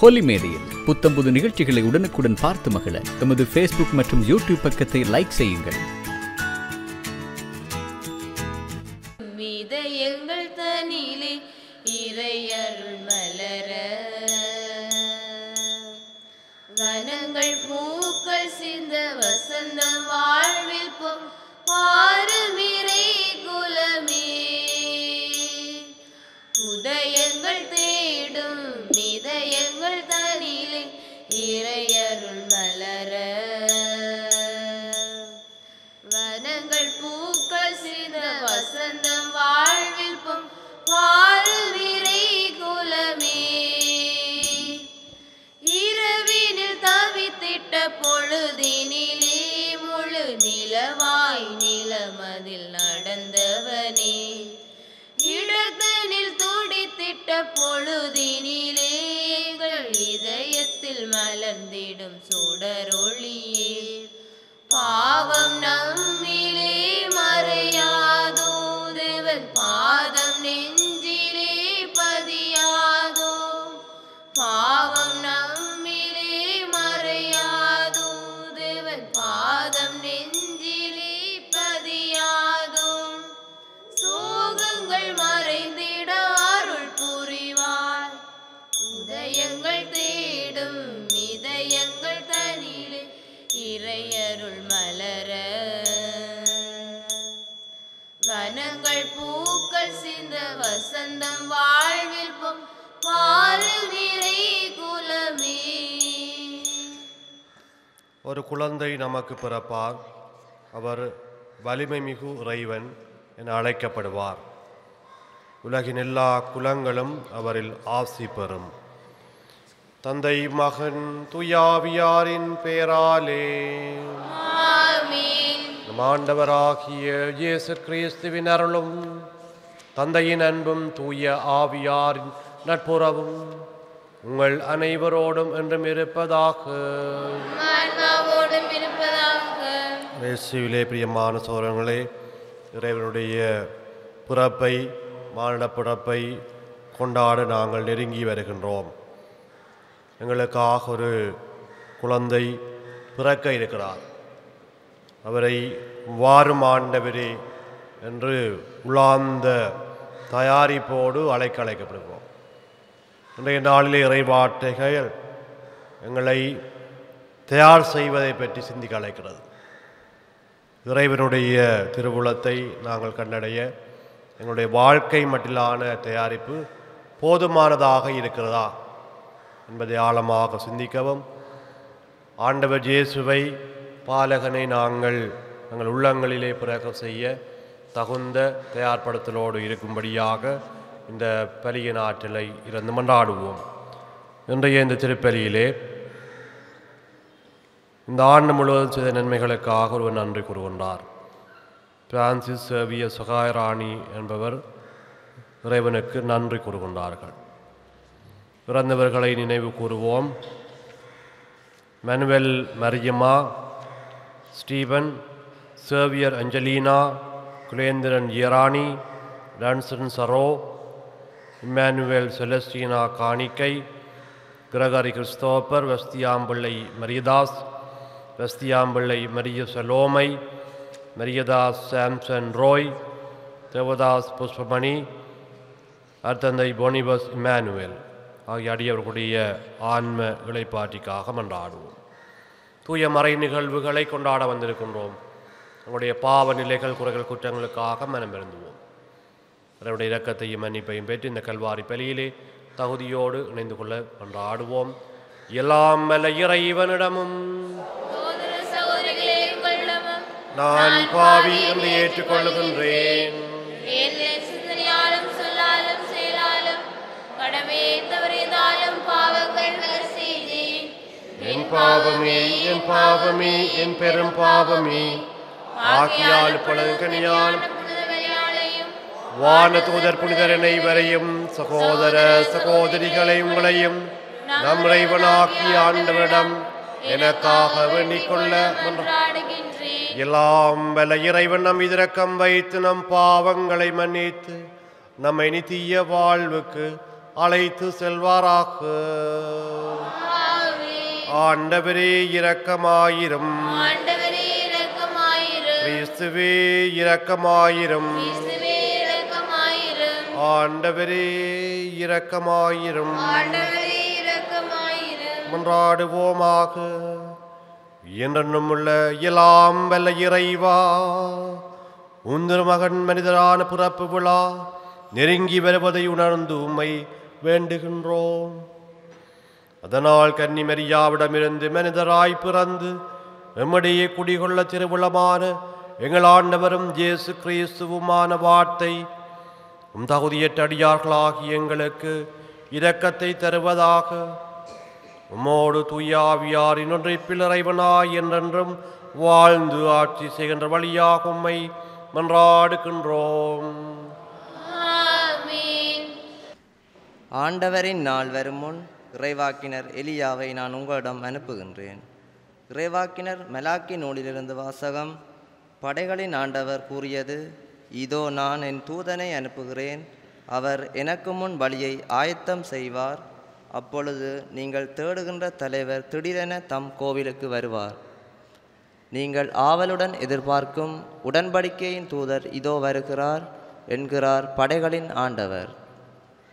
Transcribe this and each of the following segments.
ஹோலி மேடையில் புத்தம்புது நிகழ்ச்சிகளை உடனுக்குடன் பார்த்து மகிழ எமது ஃபேஸ்புக் மற்றும் யூடியூப் பக்கத்தை லைக் செய்யுங்கள். விதயங்கள் தனிலே இறையருள் மலர. வனங்கள் பூக்கள் சிந்த வசந்த வாழ்வில் பொ- பாருமிரை குலமே. உதயங்கள் தேடும் இறையருள் மலர. வனங்கள் பூக்கள் சிந்த வசந்தம் வாழ்வில் பொம் வாழ்விரை குலமே. இரவினில் தவித்திட்ட பொழுதினிலே முழு நிலவாய் நிலமதில் நடந்தவனே. இடத்தனில் துடித்திட்ட பொழுதினிலே மனத்தில் மலர்ந்திடும் சுடரொளியே. பாவம் நம்மிலே ஒரு குழந்தை நமக்கு பிறப்பார். அவர் வலிமை மிகு இறைவன் என அழைக்கப்படுவார். உலகின் எல்லா குலங்களும் அவரில் ஆசி பெறும். தந்தை மகன் துயாவியாரின் பெயராலே ஆண்டவராகிய இயேசு கிறிஸ்துவின் அருளும் தந்தையின் அன்பும் தூய ஆவியாரின் நட்புறவும் உங்கள் அனைவரோடும் என்றும் இருப்பதாக. இயேசுவிலே பிரியமான சோதரங்களே இறைவனுடைய பிறப்பை மானிட பிறப்பை கொண்டாட நாங்கள் நெருங்கி வருகின்றோம். எங்களுக்காக ஒரு குழந்தை பிறக்க இருக்கிறார். அவரை வாரும் ஆண்டவரே என்று உலாந்த தயாரிப்போடு அழைக்க அழைக்கப்படுகிறோம். இன்றைய நாளிலே இறைவாட்டைகள் எங்களை தயார் செய்வதை பற்றி சிந்திக்க அழைக்கிறது. இறைவனுடைய திருவுளத்தை நாங்கள் கண்டடைய எங்களுடைய வாழ்க்கை மட்டிலான தயாரிப்பு போதுமானதாக இருக்கிறதா என்பதை ஆழமாக சிந்திக்கவும் ஆண்டவர் இயேசுவை பாலகனை நாங்கள் எங்கள் உள்ளங்களிலே பிறக்க செய்ய தகுந்த தயார்படுத்தலோடு இருக்கும்படியாக இந்த பலியின் ஆற்றலை இறந்து மன்றாடுவோம். இன்றைய இந்த திருப்பலியிலே இந்த ஆண்டு முழுவதும் செய்த நன்மைகளுக்காக ஒருவர் நன்றி கூறுகின்றார். பிரான்சிஸ் சேவிய சுகாயராணி என்பவர் இறைவனுக்கு நன்றி கூறுகின்றார்கள். பிறந்தவர்களை நினைவு கூறுவோம். Manuel Mariyamma Steven Xavier Angelina Kulendran Iyarani Danson Saro Emmanuel Celestina Kanikkai Gregory Christopher Vasthiyampillai Mariyadas Vasthiyampillai Mariya Salome Mariyadas Samson Roy Devadas Pushpamani அர்த்தந்தை Boniface Emmanuel ஆகிய அடியவர்களுடைய ஆன்ம இழைப்பாட்டிக்காக மன்றாடுவோம். தூய மறை நிகழ்வுகளை கொண்டாட வந்திருக்கின்றோம். நம்முடைய பாவ நிலைகள் குறைகள் குற்றங்களுக்காக மனம் இருந்துவோம் அவருடைய இரக்கத்தையும் மன்னிப்பையும் பெற்று இந்த கல்வாரி பலியிலே தகுதியோடு இணைந்து கொள்ள கொண்டாடுவோம். எல்லாம் வல்ல இறைவனிடமும். நான் பாவி என்று ஏற்றுக்கொள்ளுகின்றேன். என் பாவமே என் பாவமே என் பெரும் பாவமே. ஆகியால் பழங்கனியால் புனித பலியாலையும் வான தூதர் புனிதர் அனைவரையும் சகோதர சகோதரிகளை உங்களையும் நம் இறைவனாகிய ஆண்டவரிடம் எனக்காக வேண்டிக் கொள்ள மன்ற- கொண்டாடுகின்றேன் எல்லாம் வல்ல இறைவன் நம் இரக்கம் வைத்து நம் பாவங்களை மன்னித்து நம்மை நித்திய வாழ்வுக்கு அழைத்து செல்வாராக. ஆண்டவரே இரக்கமாயிரும். கிறிஸ்துவே இரக்கமாயிரும். ஆண்டவரே இரக்கமாயிரும். மன்றாடுவோமாக. என்றென்னும் உள்ள எல்லாம் வல்ல இறைவா உந்தர் மகன் மனிதரான பிறப்பு விழா நெருங்கி வருவதை உணர்ந்து உம்மை வேண்டுகின்றோம். அதனால் கன்னி மரியாவிடமிருந்து மனிதராய் பிறந்து எம்மிடையே குடிகொள்ள திருவிழமான எங்கள் ஆண்டவரும் இயேசு கிறிஸ்துவுமான வார்த்தை உம் தகுதியற்ற அடியார்களாகிய எங்களுக்கு இரக்கத்தை தருவதாக. உம்மோடு தூயாவியாரின் ஒன்றைப்பில் இறைவனாய் என்றென்றும் வாழ்ந்து ஆட்சி செய்கின்ற வழியாக உம்மை மன்றாடுகின்றோம். ஆமென். ஆண்டவரின் நாள் வரும் முன் இறைவாக்கினர் எலியாவை நான் உங்களிடம் அனுப்புகின்றேன். இறைவாக்கினர் மெலாக்கி நூலிலிருந்து வாசகம். படைகளின் ஆண்டவர் கூறியது இதோ நான் என் தூதனை அனுப்புகிறேன். அவர் எனக்கு முன் வழியை ஆயத்தம் செய்வார். அப்பொழுது நீங்கள் தேடுகின்ற தலைவர் திடீரென தம் கோவிலுக்கு வருவார். நீங்கள் ஆவலுடன் எதிர்பார்க்கும் உடன்படிக்கையின் தூதர் இதோ வருகிறார் என்கிறார் படைகளின் ஆண்டவர்.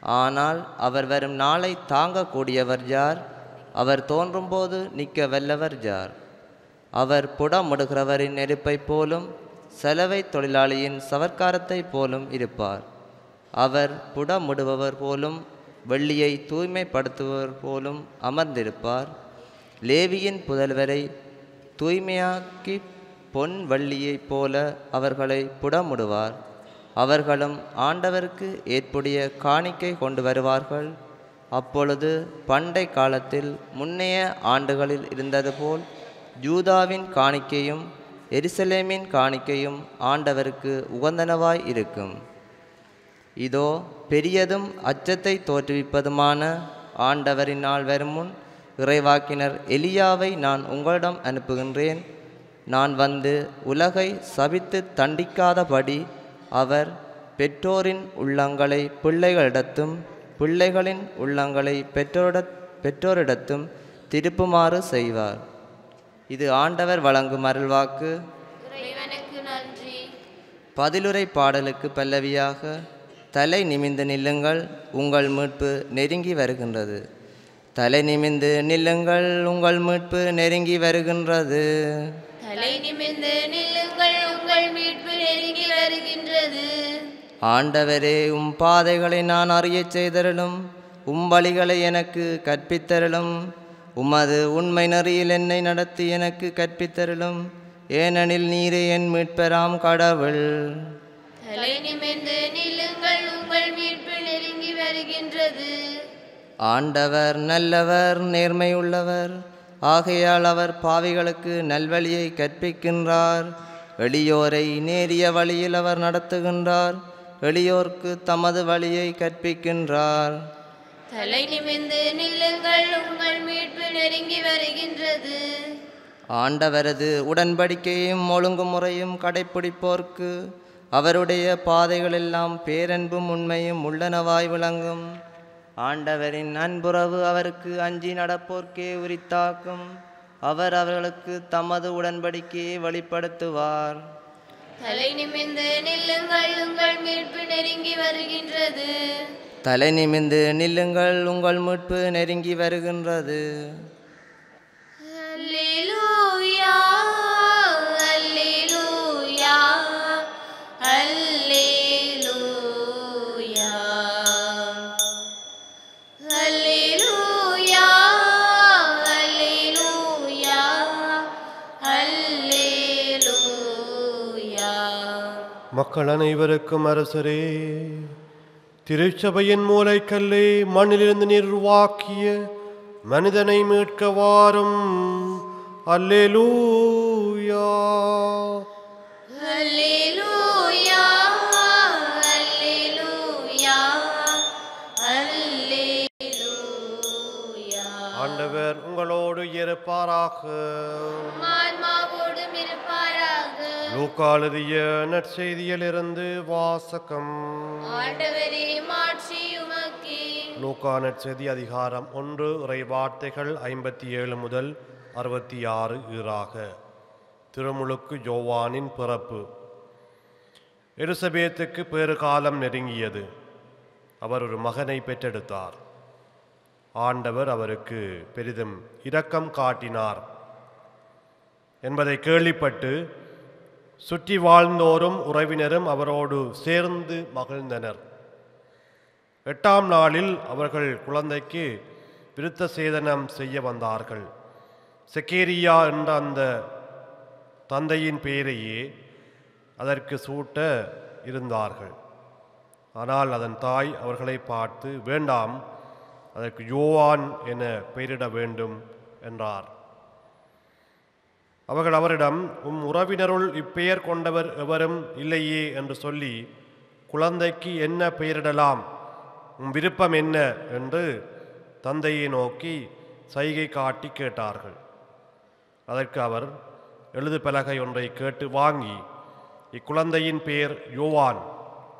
ஆனால் அவர் வரும் நாளை தாங்கக்கூடியவர் யார்? அவர் தோன்றும்போது நிற்க வல்லவர் யார்? அவர் புடமுடுகிறவரின் நெருப்பைப் போலும் செலவை தொழிலாளியின் சவர்க்காரத்தை போலும் இருப்பார். அவர் புடமுடுபவர் போலும் வெள்ளியை தூய்மைப்படுத்துவர் போலும் அமர்ந்திருப்பார். லேவியின் புதல்வரை தூய்மையாக்கி பொன் வள்ளியைப் போல அவர்களை புடமுடுவார். அவர்களும் ஆண்டவருக்கு ஏற்புடைய காணிக்கை கொண்டு வருவார்கள். அப்பொழுது பண்டை காலத்தில் முன்னைய ஆண்டுகளில் இருந்தது போல் ஜூதாவின் காணிக்கையும் எருசலேமின் காணிக்கையும் ஆண்டவருக்கு உகந்தனவாய் இருக்கும். இதோ பெரியதும் அச்சத்தை தோற்றுவிப்பதுமான ஆண்டவரின் நாள் வரும் முன் இறைவாக்கினர் எலியாவை நான் உங்களிடம் அனுப்புகின்றேன். நான் வந்து உலகை சபித்து தண்டிக்காதபடி அவர் பெற்றோரின் உள்ளங்களை பிள்ளைகளிடத்தும் பிள்ளைகளின் உள்ளங்களை பெற்றோரிட பெற்றோரிடத்தும் திருப்புமாறு செய்வார். இது ஆண்டவர் வழங்கும் அருள்வாக்கு. பதிலுரை பாடலுக்கு பல்லவியாக தலை நிமிந்து நில்லுங்கள் உங்கள் மீட்பு நெருங்கி வருகின்றது. தலை நிமிந்து நில்லுங்கள் உங்கள் மீட்பு நெருங்கி வருகின்றது. தலை நிமிர்ந்து நில்லுங்கள் உங்கள் மீட்பு நெருங்கி வருகின்றது. ஆண்டவரே உம் பாதைகளை நான் அறியச் செய்தருளும் உம் வழிகளை எனக்கு கற்பித்தருளும். உமது உண்மை நெறியில் என்னை நடத்தி எனக்கு கற்பித்தருளும். ஏனெனில் நீரே என் மீட்பெறாம் கடவுள். ஆண்டவர் நல்லவர் நேர்மையுள்ளவர் ஆகையால் அவர் பாவிகளுக்கு நல்வழியை கற்பிக்கின்றார். எளியோரை நேரிய வழியில் அவர் நடத்துகின்றார். எளியோர்க்கு தமது வழியை கற்பிக்கின்றார். தலை நிமிர்ந்து நில்லுங்கள் உங்கள் மீட்பு நெருங்கி வருகின்றது. ஆண்டவரது உடன்படிக்கையும் ஒழுங்குமுறையும் கடைப்பிடிப்போர்க்கு அவருடைய பாதைகளெல்லாம் பேரன்பும் உண்மையும் உள்ளனவாய் விளங்கும். ஆண்டவரின் அன்புறவு அவருக்கு அஞ்சி நடப்போர்க்கே உரித்தாக்கும். அவர் அவர்களுக்கு தமது உடன்படிக்கையை வெளிப்படுத்துவார். தலை நிமிர்ந்து நில்லுங்கள் உங்கள் மீட்பு நெருங்கி வருகின்றது. தலை நிமிந்து நில்லுங்கள் உங்கள் மீட்பு நெருங்கி வருகின்றது. அல்லேலூயா அல்லேலூயா அல்லேலூயா. அல்லேலூயா அல்லேலூயா அல்லேலூயா. மக்கள் அனைவருக்கும் அரசரே திருச்சபையின் மூளைக்கல்லே மண்ணிலிருந்து நீர் உருவாக்கிய மனிதனை மீட்க வாரும் அல்லேலூயா. ஆண்டவர் உங்களோடு இருப்பாராக. லூக்காளுதிய நற்செய்தியிலிருந்து வாசகம். ஆண்டவரே மாட்சி உமக்கே. லூக்கானட் செய்தி அதிகாரம் ஒன்று இறை வார்த்தைகள் ஐம்பத்தி ஏழு முதல் அறுபத்தி ஆறு ஈறாக. திருமுழுக்கு யோவானின் பிறப்பு. எருசபேத்துக்கு பேறு காலம் நெருங்கியது. அவர் ஒரு மகனை பெற்றெடுத்தார். ஆண்டவர் அவருக்கு பெரிதும் இரக்கம் காட்டினார். என்பதை கேள்விப்பட்டு சுற்றி வாழ்ந்தோரும் உறவினரும் அவரோடு சேர்ந்து மகிழ்ந்தனர். எட்டாம் நாளில் அவர்கள் குழந்தைக்கு விருத்த சேதனம் செய்ய வந்தார்கள். செக்கேரியா என்ற அந்த தந்தையின் பெயரையே அதற்கு சூட்ட இருந்தார்கள். ஆனால் அதன் தாய் அவர்களை பார்த்து வேண்டாம் அதற்கு யோவான் என பெயரிட வேண்டும் என்றார். அவர்கள் அவரிடம் உம் உறவினருள் இப்பெயர் கொண்டவர் எவரும் இல்லையே என்று சொல்லி குழந்தைக்கு என்ன பெயரிடலாம்? உம் விருப்பம் என்ன? என்று தந்தையை நோக்கி சைகை காட்டி கேட்டார்கள். அதற்கு அவர் எழுது பலகை ஒன்றை கேட்டு வாங்கி இக்குழந்தையின் பெயர் யோவான்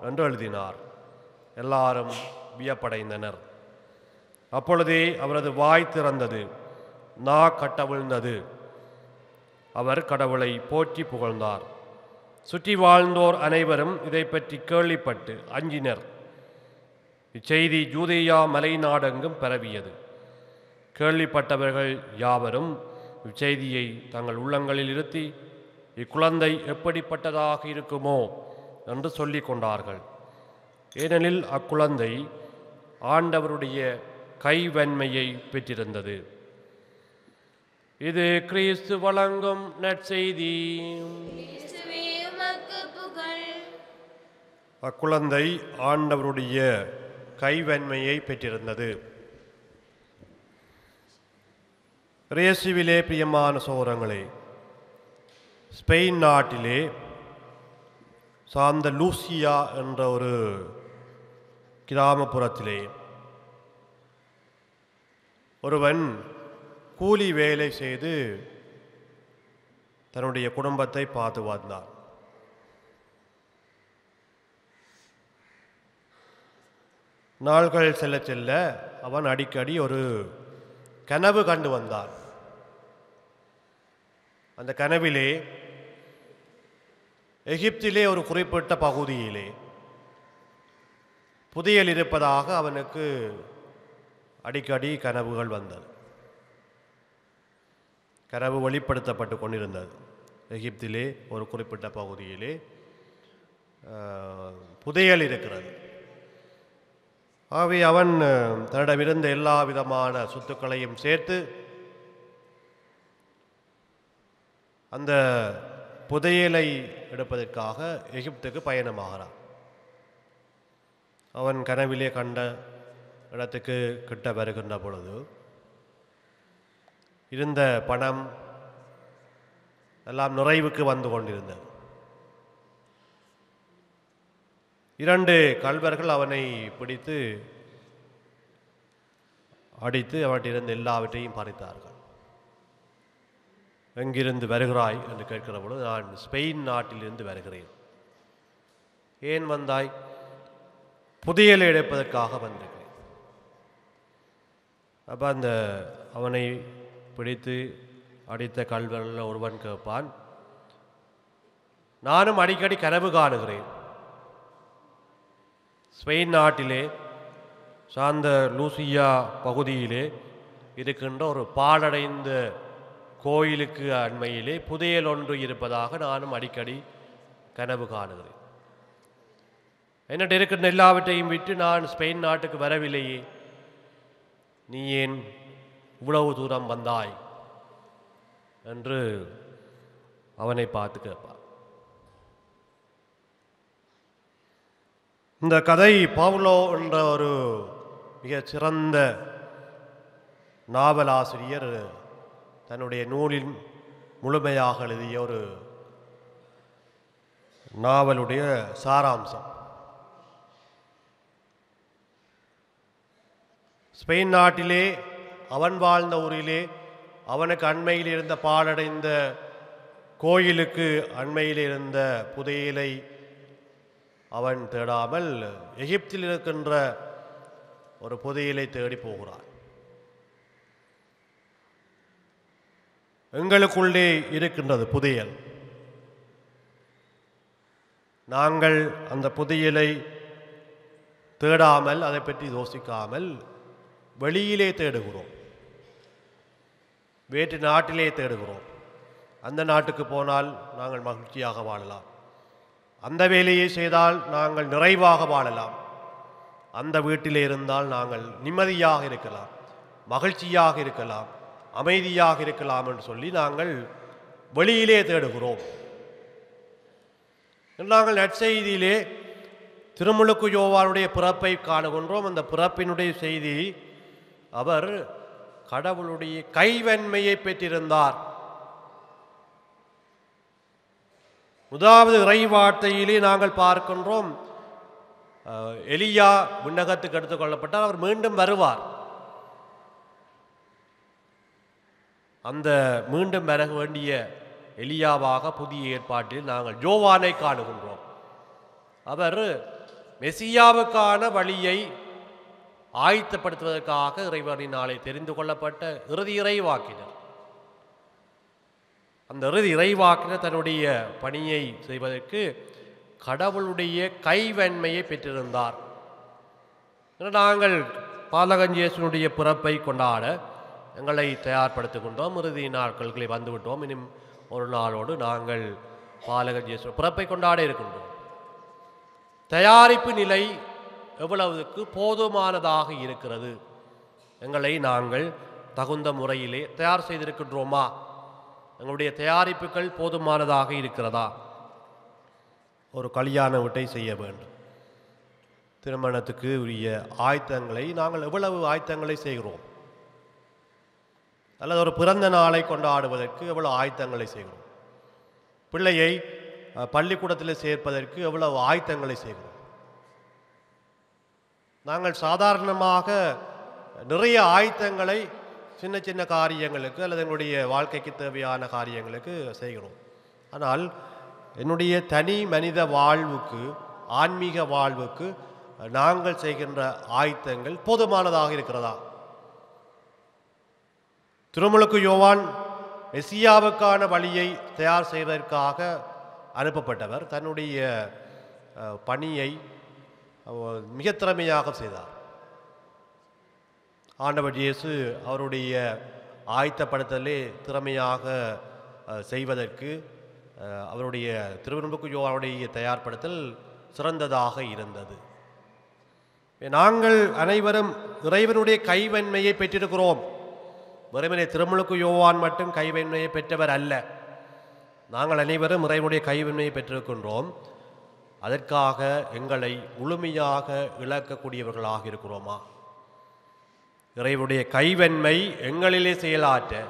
என்று எழுதினார். எல்லாரும் வியப்படைந்தனர். அப்பொழுதே அவரது வாய் திறந்தது. நா கட்டவிழ்ந்தது. அவர் கடவுளை போற்றி புகழ்ந்தார். சுற்றி வாழ்ந்தோர் அனைவரும் இதை பற்றி கேள்விப்பட்டு அஞ்சினர். இச்செய்தி ஜூதேயா மலைநாடெங்கும் பரவியது. கேள்விப்பட்டவர்கள் யாவரும் இச்செய்தியை தங்கள் உள்ளங்களில் இருத்தி இக்குழந்தை எப்படிப்பட்டதாக இருக்குமோ என்று சொல்லி கொண்டார்கள். ஏனெனில் அக்குழந்தை ஆண்டவருடைய கைவன்மையை பெற்றிருந்தது. இது கிறிஸ்து வழங்கும் நற்செய்தி. இயேசுவே உமக்கு புகழ். அக்குழந்தை ஆண்டவருடைய கைவன்மையை பெற்றிருந்தது. ரேசுவிலே பிரியமான சோரங்களே ஸ்பெயின் நாட்டிலே சார்ந்த லூசியா என்ற ஒரு கிராமப்புறத்திலே ஒருவன் கூலி வேலை செய்து தன்னுடைய குடும்பத்தை பார்த்து வந்தான் நாள்கள் செல்ல செல்ல அவன் அடிக்கடி ஒரு கனவு கண்டு வந்தான். அந்த கனவிலே எகிப்திலே ஒரு குறிப்பிட்ட பகுதியிலே புதையல் இருப்பதாக அவனுக்கு அடிக்கடி கனவுகள் வந்தது கனவு வெளிப்படுத்தப்பட்டு கொண்டிருந்தது. எகிப்திலே ஒரு குறிப்பிட்ட பகுதியிலே புதையல் இருக்கிறது. ஆகவே அவன் தன்னிடமிருந்த எல்லா விதமான சொத்துக்களையும் சேர்த்து அந்த புதையலை எடுப்பதற்காக எகிப்துக்கு பயணமாகிறான். அவன் கனவிலே கண்ட இடத்துக்கு கிட்ட வருகின்ற பொழுது இருந்த பணம் எல்லாம் நிறைவுக்கு வந்து கொண்டிருந்தது. இரண்டு கல்வர்கள் அவனை பிடித்து அடித்து அவற்றிலிருந்து எல்லாவற்றையும் பறித்தார்கள். எங்கிருந்து வருகிறாய்? என்று கேட்கிற பொழுது நான் ஸ்பெயின் நாட்டிலிருந்து வருகிறேன். ஏன் வந்தாய்? புதையலை எடுப்பதற்காக வந்திருக்கிறேன். அப்போ அந்த அவனை பிடித்து அடித்த கல்வரில் ஒருவன் கேட்பான் நானும் அடிக்கடி கனவு காணுகிறேன். ஸ்பெயின் நாட்டிலே சார்ந்த லூசியா பகுதியிலே இருக்கின்ற ஒரு பாழடைந்த கோயிலுக்கு அண்மையிலே புதையல் ஒன்று இருப்பதாக நானும் அடிக்கடி கனவு காணுகிறேன். என்னட்ட இருக்கின்ற எல்லாவற்றையும் விட்டு நான் ஸ்பெயின் நாட்டுக்கு வரவில்லையே. நீ ஏன் இவ்வளவு தூரம் வந்தாய் என்று அவனை பார்த்து கேட்பார். இந்த கதை பவுலோ என்ற ஒரு மிகச் சிறந்த நாவலாசிரியர் தன்னுடைய நூலின் முழுமையாக எழுதிய ஒரு நாவலுடைய சாராம்சம். ஸ்பெயின் நாட்டிலே அவன் வாழ்ந்த ஊரிலே அவனுக்கு அண்மையில் இருந்த பாலடைந்த கோயிலுக்கு அண்மையில் இருந்த புதையலை அவன் தேடாமல் எகிப்தில் இருக்கின்ற ஒரு புதையலை தேடி போகிறான். எங்களுக்குள்ளே இருக்கின்றது புதையல். நாங்கள் அந்த புதையலை தேடாமல் அதை பற்றி யோசிக்காமல் வெளியிலே தேடுகிறோம். வேற்று நாட்டிலே தேடுகிறோம். அந்த நாட்டுக்கு போனால் நாங்கள் மகிழ்ச்சியாக வாழலாம். அந்த வேலையை செய்தால் நாங்கள் நிறைவாக வாழலாம். அந்த வீட்டிலே இருந்தால் நாங்கள் நிம்மதியாக இருக்கலாம் மகிழ்ச்சியாக இருக்கலாம் அமைதியாக இருக்கலாம் என்று சொல்லி நாங்கள் வெளியிலே தேடுகிறோம். நாங்கள் நற்செய்தியிலே திருமுழுக்கு யோவானுடைய பிறப்பை காணுகின்றோம். அந்த பிறப்பினுடைய செய்தி அவர் கடவுளுடைய கைவன்மையை பெற்றிருந்தார். முதலாவது இறைவார்த்தையிலே நாங்கள் பார்க்கின்றோம். எலியா விண்ணகத்துக்கு எடுத்துக்கொள்ளப்பட்டால் அவர் மீண்டும் வருவார். அந்த மீண்டும் வர வேண்டிய எலியாவாக புதிய ஏற்பாட்டில் நாங்கள் ஜோவானை காணுகின்றோம். அவர் மெசியாவுக்கான வழியை ஆயத்தப்படுத்துவதற்காக இறைவனின் நாளை தெரிந்து கொள்ளப்பட்ட இறுதி இறைவாக்கினர். அந்த இறுதி இறைவாக்கினர் தன்னுடைய பணியை செய்வதற்கு கடவுளுடைய கைவன்மையை பெற்றிருந்தார். நாங்கள் பாலகஞ்சேசனுடைய பிறப்பை கொண்டாட எங்களை தயார்படுத்துகின்றோம் இறுதி நாட்களுக்கு வந்துவிட்டோம். இனி ஒரு நாளோடு நாங்கள் பாலகஞ்சேஸ்வரர் பிறப்பை கொண்டாட இருக்கின்றோம். தயாரிப்பு நிலை எவ்வளவுக்கு போதுமானதாக இருக்கிறது? எங்களை நாங்கள் தகுந்த முறையிலே தயார் செய்திருக்கின்றோமா? எங்களுடைய தயாரிப்புகள் போதுமானதாக இருக்கிறதா? ஒரு கல்யாண வீட்டை செய்ய வேண்டும். திருமணத்துக்கு உரிய ஆயத்தங்களை நாங்கள் எவ்வளவு ஆயத்தங்களை செய்கிறோம்? அல்லது ஒரு பிறந்த நாளை கொண்டாடுவதற்கு எவ்வளவு ஆயத்தங்களை செய்கிறோம்? பிள்ளையை பள்ளிக்கூடத்தில் சேர்ப்பதற்கு எவ்வளவு ஆயத்தங்களை செய்கிறோம்? நாங்கள் சாதாரணமாக நிறைய ஆயத்தங்களை சின்ன சின்ன காரியங்களுக்கு அல்லது எங்களுடைய வாழ்க்கைக்கு தேவையான காரியங்களுக்கு செய்கிறோம். ஆனால் என்னுடைய தனி மனித வாழ்வுக்கு ஆன்மீக வாழ்வுக்கு நாங்கள் செய்கின்ற ஆயத்தங்கள் போதுமானதாக இருக்கிறதா? திருமுழுக்கு யோவான் மெசியாவுக்கான வழியை தயார் செய்வதற்காக அனுப்பப்பட்டவர். தன்னுடைய பணியை மிக திறமையாக செய்தார். ஆண்டவர் இயேசு அவருடைய ஆயத்தப்படுத்தலே திறமையாக செய்வதற்கு அவருடைய திருவிரும்புக்கு யோவானுடைய தயார்படுத்தல் சிறந்ததாக இருந்தது. நாங்கள் அனைவரும் இறைவனுடைய கைவன்மையை பெற்றிருக்கிறோம். இறைவனை திருமுழுக்கு யோவான் மட்டும் கைவன்மையை பெற்றவர் அல்ல. நாங்கள் அனைவரும் இறைவனுடைய கைவன்மையை பெற்றிருக்கின்றோம். அதற்காக எங்களை முழுமையாக இழக்கக்கூடியவர்களாக இருக்கிறோமா? இறைவனுடைய கைவன்மை எங்களிலே செயலாற்ற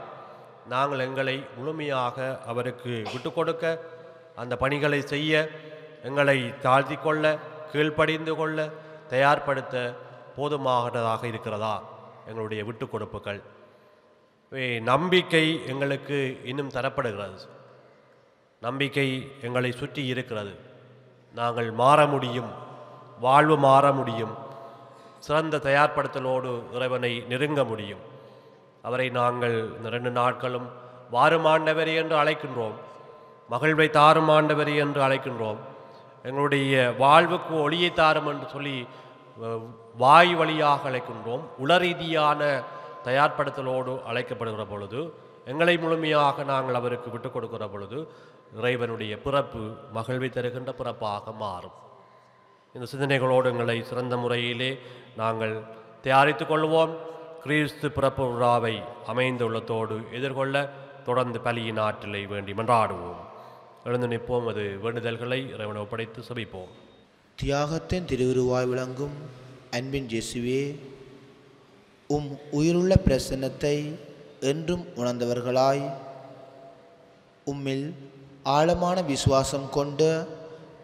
நாங்கள் எங்களை முழுமையாக அவருக்கு விட்டு கொடுக்க அந்த பணிகளை செய்ய எங்களை தாழ்த்தி கொள்ள கீழ்ப்படிந்து கொள்ள தயார்படுத்த போதுமானதாக இருக்கிறதா? எங்களுடைய விட்டு கொடுப்புகள் நம்பிக்கை எங்களுக்கு இன்னும் தரப்படுகிறது. நம்பிக்கை எங்களை சுற்றி இருக்கிறது. நாங்கள் மாற முடியும் வாழ்வு மாற முடியும் சிறந்த தயார்படுத்தலோடு இறைவனை நெருங்க முடியும். அவரை நாங்கள் இந்த ரெண்டு நாட்களும் வாருமாண்டவரே என்று அழைக்கின்றோம் மகிழ்வை தாரும் ஆண்டவரே என்று அழைக்கின்றோம். எங்களுடைய வாழ்வுக்கு ஒளியை தாரும் என்று சொல்லி வாய் வழியாக அழைக்கின்றோம். உளரீதியான தயார்படுத்தலோடு அழைக்கப்படுகிற பொழுது எங்களை முழுமையாக நாங்கள் அவருக்கு விட்டு கொடுக்கிற பொழுது இறைவனுடைய பிறப்பு மகிழ்வை தருகின்ற பிறப்பாக மாறும். இந்த சிந்தனைகளோடு எங்களை சிறந்த முறையிலே நாங்கள் தயாரித்து கொள்வோம். கிறிஸ்து பிறப்பு விழாவை அமைந்துள்ளத்தோடு எதிர்கொள்ள தொடர்ந்து பலியின் ஆற்றலை வேண்டி மன்றாடுவோம். எழுந்து நிற்போம். அது வேண்டுதல்களை இறைவனை ஒப்படைத்து சபிப்போம். தியாகத்தின் திருவுருவாய் விளங்கும் அன்பின் ஜெசுவே உம் உயிருள்ள பிரசன்னத்தை என்றும் உணர்ந்தவர்களாய் உம்மில் ஆழமான விசுவாசம் கொண்ட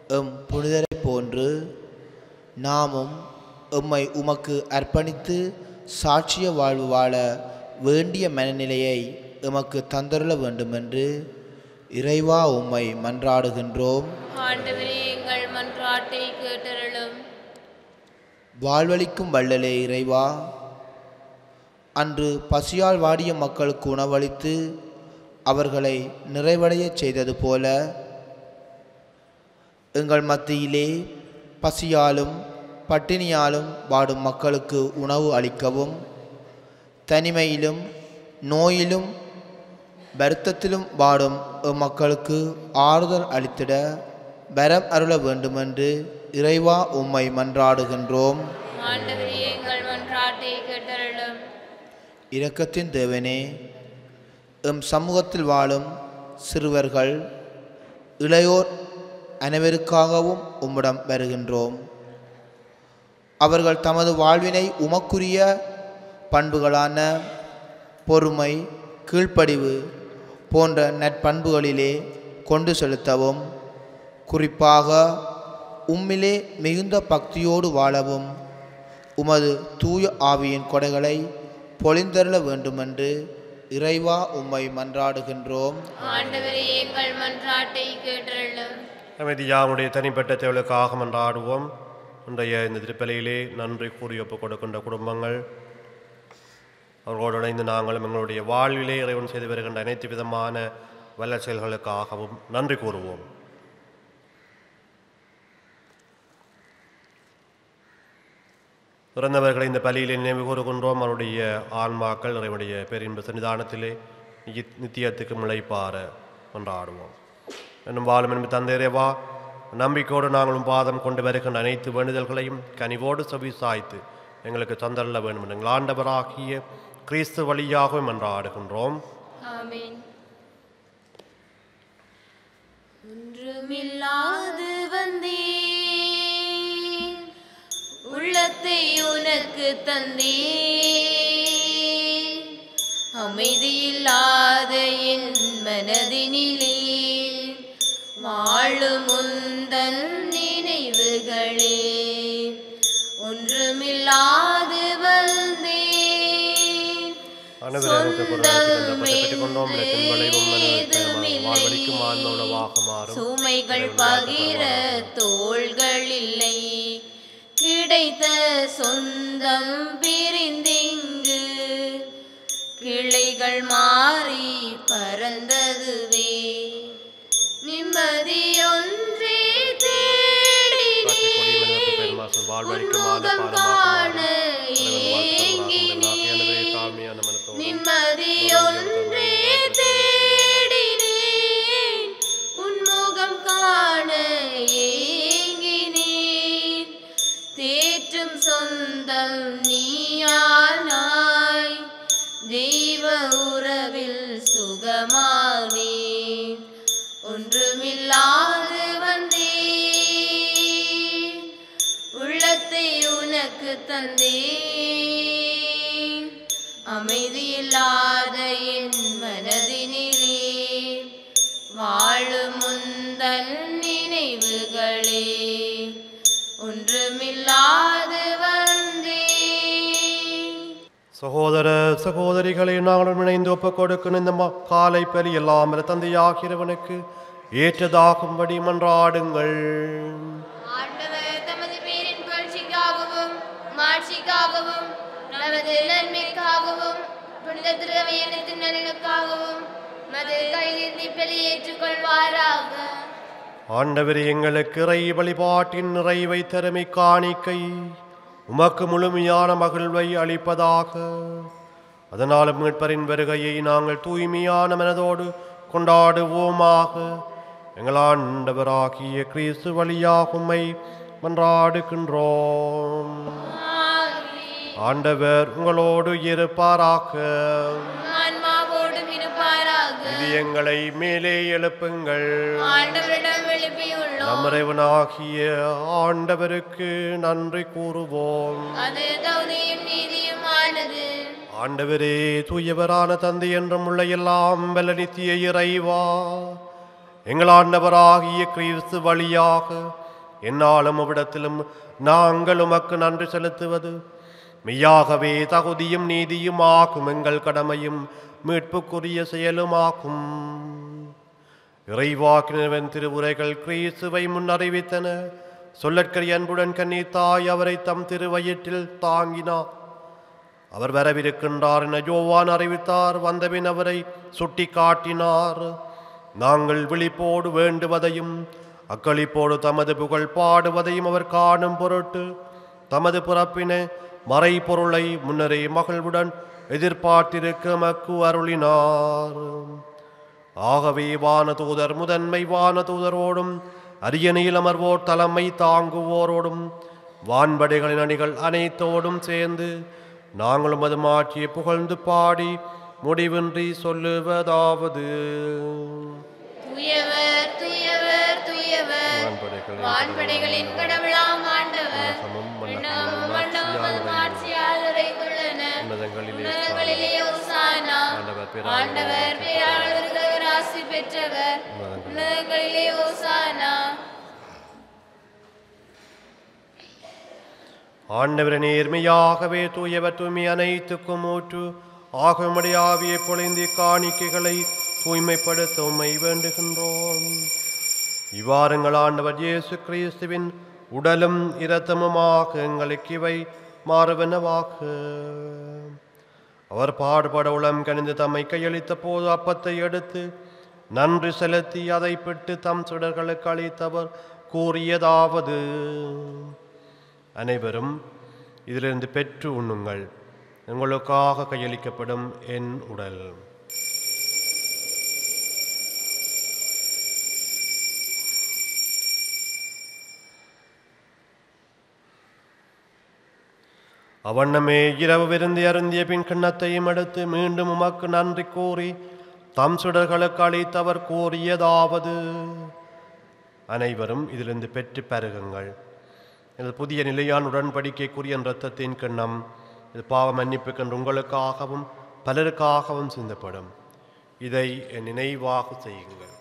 எம் புனிதரை போன்று நாமும் எம்மை உமக்கு அர்ப்பணித்து சாட்சிய வாழ்வு வாழ வேண்டிய மனநிலையை எமக்கு தந்தருள வேண்டுமென்று இறைவா உம்மை மன்றாடுகின்றோம். எங்கள் மன்றாட்டை கேட்டருளும். வாழ்வளிக்கும் வள்ளலே இறைவா. அன்று பசியால் வாடிய மக்களுக்கு உணவளித்து அவர்களை நிறைவடையச் செய்தது போல எங்கள் மத்தியிலே பசியாலும் பட்டினியாலும் வாடும் மக்களுக்கு உணவு அளிக்கவும் தனிமையிலும் நோயிலும் வருத்தத்திலும் வாடும் மக்களுக்கு ஆறுதல் அளித்திட வரம் அருள வேண்டுமென்று இறைவா உம்மை மன்றாடுகின்றோம். இரக்கத்தின் தேவனே எம் சமூகத்தில் வாழும் சிறுவர்கள் இளையோர் அனைவருக்காகவும் உம்மிடம் வருகின்றோம். அவர்கள் தமது வாழ்வினை உமக்குரிய பண்புகளான பொறுமை கீழ்ப்படிவு போன்ற நற்பண்புகளிலே கொண்டு செலுத்தவும் குறிப்பாக உம்மிலே மிகுந்த பக்தியோடு வாழவும் உமது தூய ஆவியின் கொடைகளை பொழிந்தருள வேண்டுமென்று இறைவா உம்மை மன்றாடுகின்றோம். ஆண்டவரே எங்கள் மன்றாட்டை கேட்டருளும். அமைதியாமுடைய தனிப்பட்ட தேவலுக்காக மன்றாடுவோம். இன்றைய இந்த திருப்பலியிலே நன்றி கூறி ஒப்புக் கொடுக்கின்ற குடும்பங்கள். அவர்களோடு இணைந்து நாங்களும் எங்களுடைய வாழ்விலே இறைவன் செய்து வருகின்ற அனைத்து விதமான வல்ல செயல்களுக்காகவும் நன்றி கூறுவோம். இறந்தவர்களை இந்த பலியிலே நினைவு கூறுகின்றோம். அவருடைய ஆன்மாக்கள் இறைவனுடைய பேரின்ப சன்னிதானத்திலே நித்தியத்துக்கு முளைப்பார கொண்டாடுவோம். என்னும் வாழும் என்பது தந்தையரேவா நம்பிக்கையோடு நாங்களும் பாதம் கொண்டு வருகின்ற அனைத்து வேண்டுதல்களையும் கனிவோடு செவி சாய்த்து எங்களுக்கு தந்தள்ள வேண்டும். எங்கள் ஆண்டவராகிய கிறிஸ்து வழியாகவும் என்றாடுகின்றோம் ஒன்றுமில்லாது வந்தே உள்ளத்தை உனக்கு தந்தேன். அமைதியில்லாத என் மனதினிலே வாழும் உந்தன் நினைவுகளே. ஒன்றுமில்லாது வந்தேன். சுமைகள் பகிர தோள்கள் இல்லை. கிடைத்த சொந்தம் பிரிந்திங்கு கிளைகள் மாறி பறந்ததுவே. நிம்மதியொன்றே காட்சி கொடி உனக்கு அமைதியில்லாத என் மனதினிலே வாழும் முந்தன் நினைவுகளே ஒன்றுமில்லாது வந்தேன். சகோதர சகோதரிகளை நாங்களும் இணைந்து ஒப்புக் கொடுக்கணும் இந்த ம- காலை பலி எல்லாம் தந்தையாகிறவனுக்கு ஏற்றதாகும்படி மன்றாடுங்கள். திரவியனத்தின் நலனுக்காகவும் மது கையிலிருந்து ஆண்டவர் எங்களுக்கு இறை வழிபாட்டின் நிறைவை திறமை காணிக்கை. உமக்கு முழுமையான மகிழ்வை அளிப்பதாக. அதனால் மீட்பரின் வருகையை நாங்கள் தூய்மையான மனதோடு கொண்டாடுவோமாக. எங்களாண்டவராகிய கிறிஸ்து வழியாக உம்மை மன்றாடுகின்றோம். ஆண்டவர் உங்களோடு இருப்பாராக. இது எங்களை மேலே எழுப்புங்கள். ஆண்டவரிடம் எழுப்பியுள்ளோம். நம் இறைவனாகிய ஆண்டவருக்கு நன்றி கூறுவோம். ஆண்டவரே தூயவரான தந்தை என்றும் உள்ள எல்லாம் வல்ல நித்திய இறைவா எங்கள் ஆண்டவராகிய கிறிஸ்து வழியாக என்னாலும் அவ்விடத்திலும் நாங்கள் உமக்கு நன்றி செலுத்துவது மெய்யாகவே தகுதியும் நீதியும் ஆகும் எங்கள் கடமையும் மீட்புக்குரிய செயலுமாகும் இறைவாக்கினவன் திருவுரைகள் கிரீசுவை முன்னறிவித்தன சொல்லற்கரி அன்புடன் கண்ணீர் தாய் அவரை தம் திருவயிற்றில் தாங்கினார். அவர் வரவிருக்கின்றார் என ஜோவான் அறிவித்தார். வந்தபின் அவரை சுட்டி காட்டினார் நாங்கள் விழிப்போடு வேண்டுவதையும் அக்களிப்போடு தமது புகழ் பாடுவதையும் அவர் காணும் பொருட்டு தமது பிறப்பினை மறைபொருளை முன்னரே மகிழ்வுடன் எதிர்பார்த்திருக்க மக்கு அருளினார். ஆகவே வானதூதர் முதன்மை வானதூதரோடும் அரியணையில் அமர்வோர் தலைமை தாங்குவோரோடும் வான்படைகளின் அணிகள் அனைத்தோடும் சேர்ந்து நாங்களும் அது மாற்றியை புகழ்ந்து பாடி முடிவின்றி சொல்லுவதாவது. தூயவர் தூயவர் தூயவர். வான்படைகளின் கடவுளாம் ஆண்டவர். நிறைந்துள்ளன உன்னதங்களிலே ஓசானா ஆண்டவர் வருகிறவர் ஆசி பெற்றவர். உன்னதங்களிலே ஓசானா ஆண்டவர் நேர்மையாகவே தூயவர் தூய்மை அனைத்துக்கும் ஊற்று. ஆகமுடைய ஆவியை பொழிந்து காணிக்கைகளை தூய்மைப்படுத்த உம்மை வேண்டுகின்றோம். இவ்வாறுங்கள் ஆண்டவர் இயேசு கிறிஸ்துவின் உடலும் இரத்தமுமாக எங்களுக்கு இவை மாறுவனவாக அவர் பாடுபட உளம் கணிந்து தம்மை கையளித்த போது அப்பத்தை எடுத்து நன்றி செலுத்தி அதை பெற்று தம் சுடர்களுக்கு அளித்தவர் கூறியதாவது. அனைவரும் இதிலிருந்து பெற்று உண்ணுங்கள். உங்களுக்காக கையளிக்கப்படும் என் உடல். அவண்ணமே இரவு விருந்தி அருந்திய பின் கிண்ணத்தையும் எடுத்து மீண்டும் உமக்கு நன்றி கூறி தம் சுடர்களுக்கு அளித்தவர் கூறியதாவது. அனைவரும் இதிலிருந்து பெற்று பருகுங்கள். இந்த புதிய நிலையான உடன்படிக்கைக்குரிய இரத்தத்தின் கிண்ணம். இது பாவ மன்னிப்புக்கென்று உங்களுக்காகவும் பலருக்காகவும் சிந்தப்படும். இதை என் நினைவாக செய்யுங்கள்.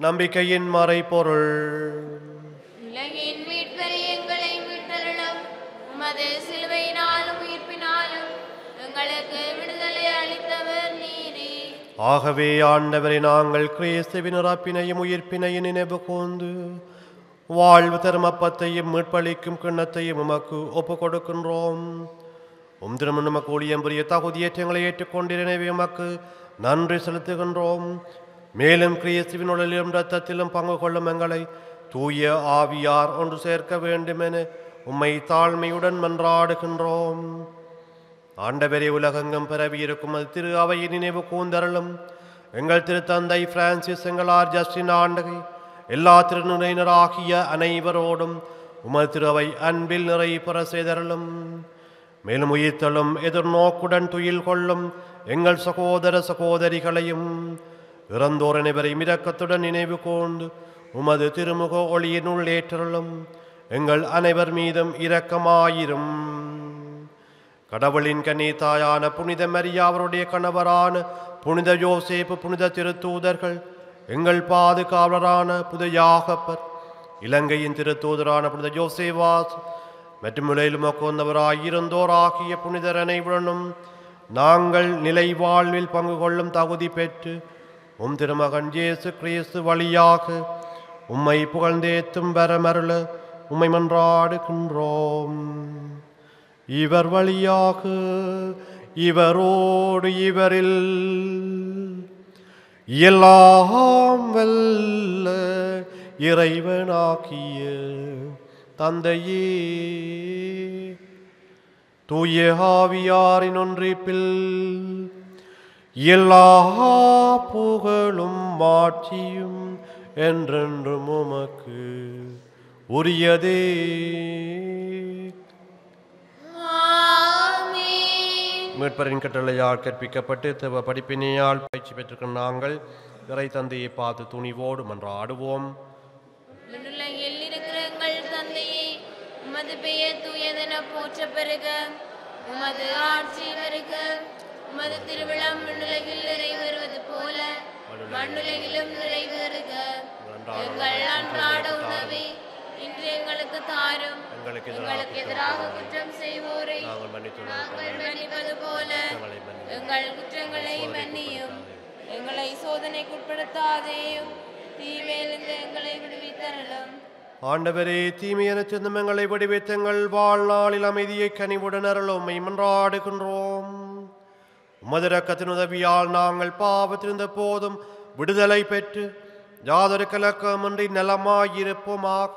நம்பிக்கையின் மறைபொருள். உலகின் மீட்பரை எங்களை மீட்டருளும். உமது சிலுவையினாலும் உயிர்ப்பினாலும் எங்களுக்கு விடுதலை அளித்தவர் நீரே. ஆகவே ஆண்டவரை நாங்கள் கிறிஸ்துவின் இறப்பினையும் உயிர்ப்பினையும் நினைவு கூர்ந்து வாழ்வு தர்மப்பத்தையும் மீட்பளிக்கும் கிண்ணத்தையும் உமக்கு ஒப்புக் கொடுக்கின்றோம் உம் திரும்ப நமக்கு ஊழியம் புரிய தகுதியேற்றங்களை ஏற்றுக்கொண்டிருந்தவை உமக்கு நன்றி செலுத்துகின்றோம். மேலும் கிறிஸ்துவின் உடலிலும் இரத்தத்திலும் பங்கு கொள்ளும் எங்களை தூய ஆவியார் ஒன்று சேர்க்க வேண்டுமென உம்மை தாழ்மையுடன் மன்றாடுகின்றோம். ஆண்டவரே உலகெங்கும் பரவி இருக்கும் அது திரு அவையின் நினைவு கூந்தரலும் எங்கள் திருத்தந்தை பிரான்சிஸ் எங்களார் ஜஸ்டின் ஆண்டகை எல்லா திருநிறையினராகிய அனைவரோடும் உமது திருவை அன்பில் நிறை பெற செய்தரலும் மேலும் உயிர்த்தலும் எதிர்நோக்குடன் துயில் கொள்ளும் எங்கள் சகோதர சகோதரிகளையும் இறந்தோர் அனைவரையும் இரக்கத்துடன் நினைவு கொண்டு உமது திருமுக ஒளியினுள் ஏற்றலும் எங்கள் அனைவர் மீதும் இரக்கமாயிரும். கடவுளின் கன்னி தாயான புனித மரியா அவருடைய கணவரான புனித யோசேப்பு புனித திருத்தூதர்கள் எங்கள் பாதுகாவலரான புத யாகப்பர் இலங்கையின் திருத்தூதரான புனித ஜோசேவாஸ் மற்றும் உலகிலும் கொண்டவராயிருந்தோர் ஆகிய புனிதர் அனைவருடனும் நாங்கள் நிலை வாழ்வில் பங்கு கொள்ளும் தகுதி பெற்று உம் திருமகன் இயேசு கிறிஸ்து வழியாக உம்மை புகழ்ந்தேத்தும் வரமருள உம்மை மன்றாடுகின்றோம். இவர் வழியாக இவரோடு இவரில் எல்லாம் வல்ல இறைவனாக்கிய தந்தையே. தூய ஆவியாரின் ஒன்றிப்பில் எல்லா புகழும் மாட்சியும் என்றென்றும் உமக்கு உரியதே. மீட்பரின் கட்டளையால் கற்பிக்கப்பட்டு தேவ படிப்பினையால் பயிற்சி பெற்றிருக்கிற நாங்கள் இறை தந்தையை பார்த்து துணிவோடு மன்றாடுவோம். தந்தையே உமது பெயர் தூயதென போற்ற பெருக உமது ஆட்சி வருக. உமது திருவிழம் விண்ணுலகில் நிறைவேறுவது போல மண்ணுலகிலும் நிறைவேறுக. எங்கள் அன்றாட உணவை இன்று எங்களுக்கு தாரும். எங்களுக்கு எதிராக குற்றம் செய்வோரை நாங்கள் மன்னிப்பது போல எங்களை குற்றங்களை மன்னியும். எங்களை சோதனைக்குட்படுத்தாதேயும் தீமையிலிருந்து எங்களை விடுவித்தரலும் ஆண்டவரே தீமையென சிந்தும் எங்களை விடுவித்தங்கள் வாழ்நாளில் அமைதியை கனிவுடன் அருளும். மன்றாடுகின்றோம் உமது இரக்கத்தின் உதவியால் நாங்கள் பாவத்திருந்த போதும் விடுதலை பெற்று யாதொரு கலக்கமின்றி நலமாயிருப்போமாக.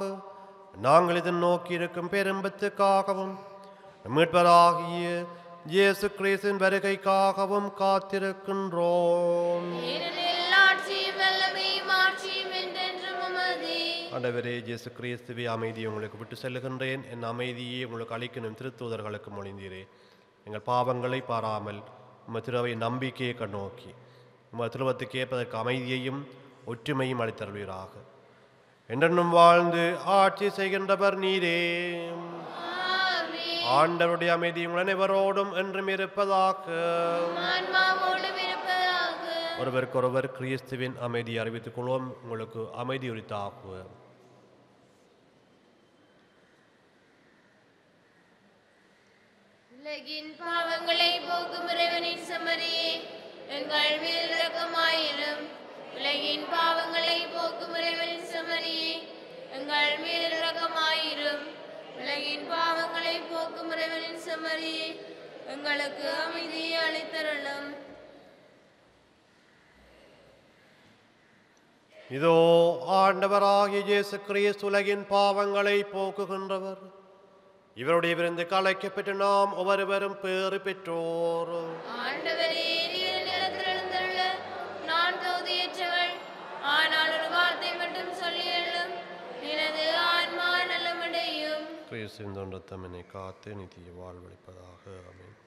நாங்கள் இதன் நோக்கி இருக்கும் பெரும்பத்துக்காகவும் மீட்பராகிய இயேசு கிறிஸ்தின் வருகைக்காகவும் காத்திருக்கின்றோம். ஆண்டவரே இயேசு கிறிஸ்துவே அமைதியை உங்களுக்கு விட்டு செல்லுகின்றேன். என் அமைதியை உங்களுக்கு அளிக்கணும். திருத்தூதர்களுக்கு மொழிந்தீரே. எங்கள் பாவங்களை பாராமல் உமது திருவை நம்பிக்கையை கண்ணோக்கி உமது திருவத்துக்கு ஏற்பதற்கு அமைதியையும் ஒற்றுமையும் அளித்தருவீராக என்றென்னும் வாழ்ந்து ஆட்சி செய்கின்றவர் நீரே. ஆண்டவருடைய அமைதி உங்கள் அனைவரோடும் என்றும் இருப்பதாக. ஒருவருக்கொருவர் கிறிஸ்துவின் அமைதி அறிவித்துக் கொள்வோம். உங்களுக்கு அமைதி உரித்தாக்குவோம் உலகின் பாவங்களை போக்கும் இறைவனின் சமரியே எங்கள் மேல் இரக்கமாயிரும். உலகின் பாவங்களை போக்கும் இறைவனின் சமரியே எங்கள் மேல் இரக்கமாயிரும். உலகின் பாவங்களை போக்கும் இறைவனின் சமரியே எங்களுக்கு அமைதியை அளித்தரலும் இதோ ஆண்டவராகிய இயேசு கிறிஸ்து உலகின் பாவங்களை போக்குகின்றவர். இவருடைய விருந்து கலைக்கப்பட்டு நாம் ஒவ்வொருவரும் பேறு பெற்றோர். நான் தகுதியற்றவள். ஆனால் ஒரு வார்த்தை மட்டும் சொல்லி எழும் எனது ஆன்மா நலமடையும் கிறிஸ்துவின் தொண்டத்தம் என்னை காத்து நித்திய வாழ்வளிப்பதாக ஆமென்.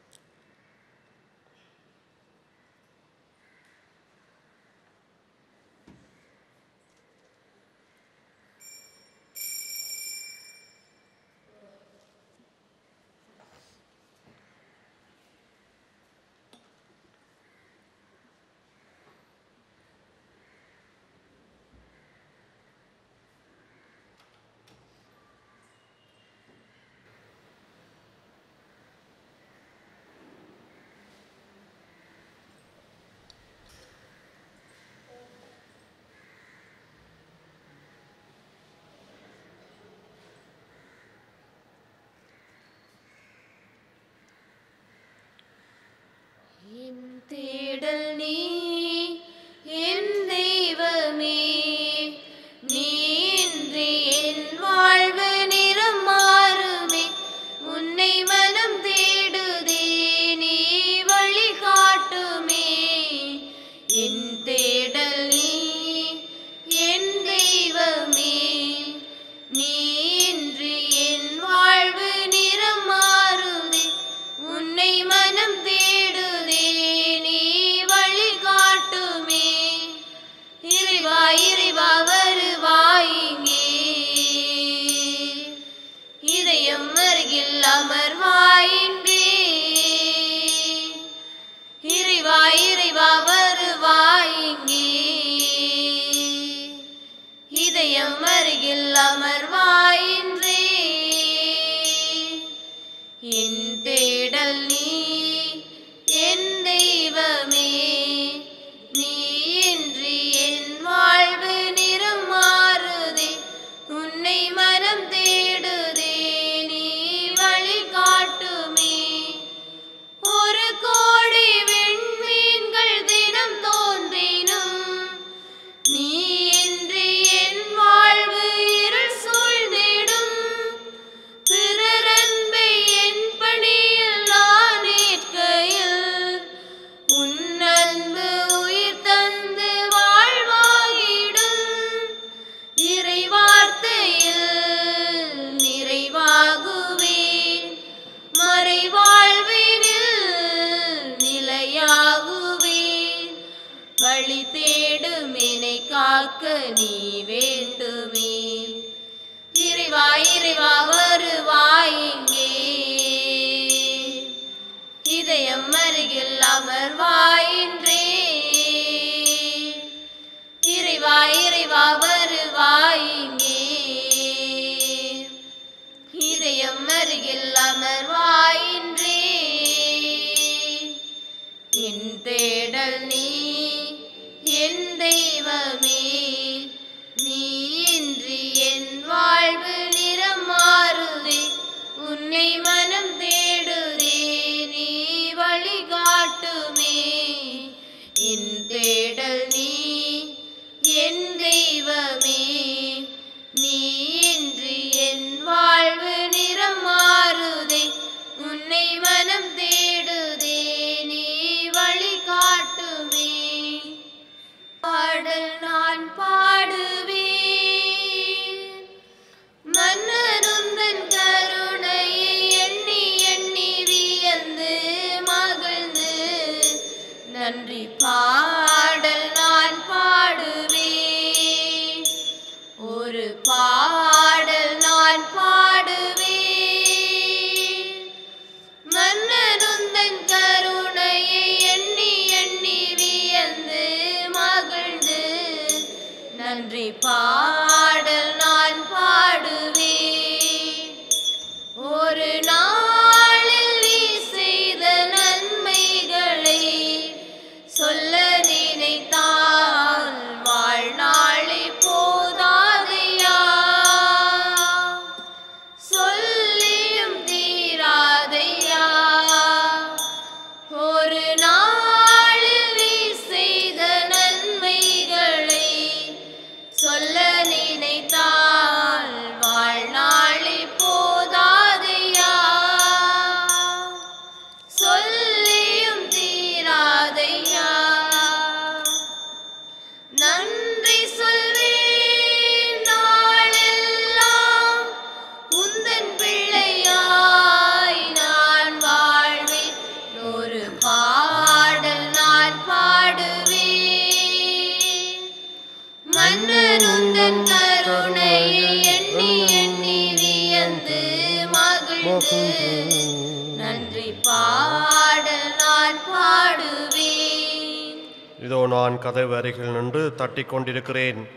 நான் கதவு அருகில் நின்று தட்டிக் கொண்டிருக்கிறேன்.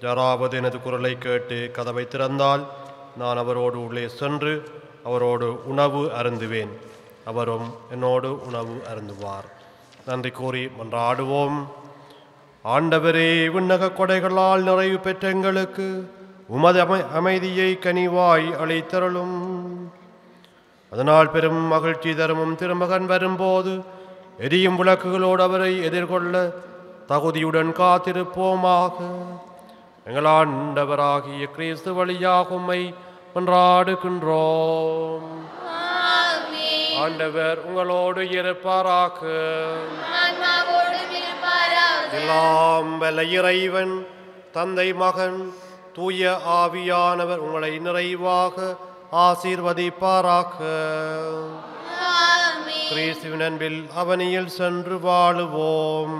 யாராவது எனது குரலை கேட்டு கதவை திறந்தால் நான் அவரோடு உள்ளே சென்று அவரோடு உணவு அருந்துவேன். அவரும் என்னோடு உணவு அருந்துவார். நன்றி கூறி மன்றாடுவோம். ஆண்டவரே விண்ணக கொடைகளால் நிறைவு பெற்ற எங்களுக்கு உமது அமை அமைதியை கனிவாய் அளித்தருளும். அதனால் பெரும் மகிழ்ச்சி தருமும் திருமகன் வரும்போது எரியும் விளக்குகளோடு அவரை எதிர்கொள்ள தகுதியுடன் காத்திருப்போமாக எங்கள் ஆண்டவராகிய கிறிஸ்து வழியாக உம்மை. ஆண்டவர் உங்களோடு இருப்பாராக. எல்லாம் வல்ல இறைவன் தந்தை மகன் தூய ஆவியானவர் உங்களை நிறைவாக ஆசீர்வதிப்பாராக. கிறிஸ்துவின் அன்பில் அவனியில் சென்று வாழுவோம்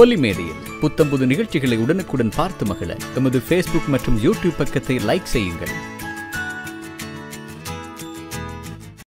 ஹோலி மேடையில் புத்தம்புது நிகழ்ச்சிகளை உடனுக்குடன் பார்த்து மகிழ. எமது ஃபேஸ்புக் மற்றும் யூடியூப் பக்கத்தை லைக் செய்யுங்கள்.